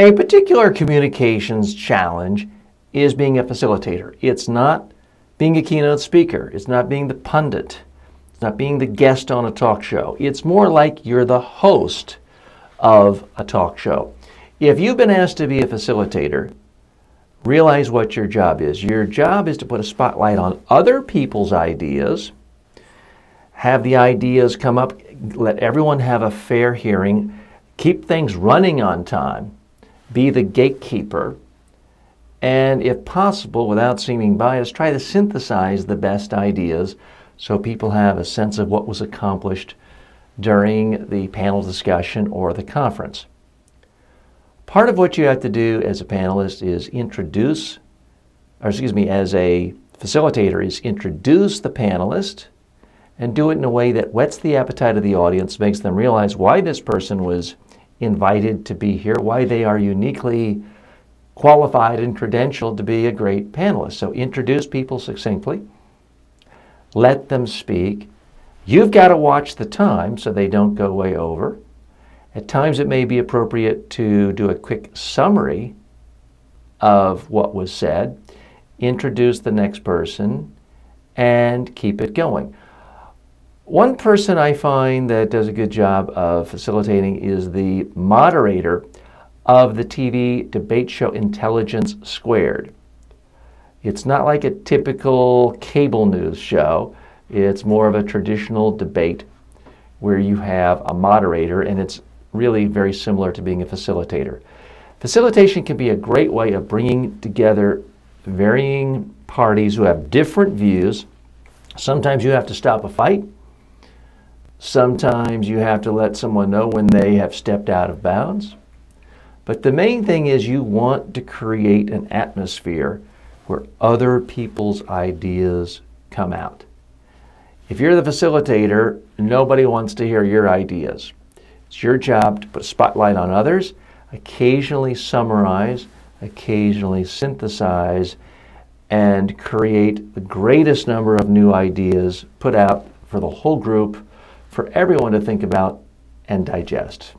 A particular communications challenge is being a facilitator. It's not being a keynote speaker, it's not being the pundit, it's not being the guest on a talk show. It's more like you're the host of a talk show. If you've been asked to be a facilitator, realize what your job is. Your job is to put a spotlight on other people's ideas, have the ideas come up, let everyone have a fair hearing, keep things running on time, be the gatekeeper, and if possible, without seeming biased, try to synthesize the best ideas so people have a sense of what was accomplished during the panel discussion or the conference. Part of what you have to do as a panelist is introduce, or excuse me, as a facilitator, is introduce the panelist and do it in a way that whets the appetite of the audience, makes them realize why this person was invited to be here, why they are uniquely qualified and credentialed to be a great panelist. So introduce people succinctly, let them speak. You've got to watch the time so they don't go way over. At times it may be appropriate to do a quick summary of what was said, introduce the next person, and keep it going. One person I find that does a good job of facilitating is the moderator of the TV debate show Intelligence Squared. It's not like a typical cable news show. It's more of a traditional debate where you have a moderator and it's really very similar to being a facilitator. Facilitation can be a great way of bringing together varying parties who have different views. Sometimes you have to stop a fight. Sometimes you have to let someone know when they have stepped out of bounds. But the main thing is you want to create an atmosphere where other people's ideas come out. If you're the facilitator, nobody wants to hear your ideas. It's your job to put spotlight on others, occasionally summarize, occasionally synthesize, and create the greatest number of new ideas put out for the whole group for everyone to think about and digest.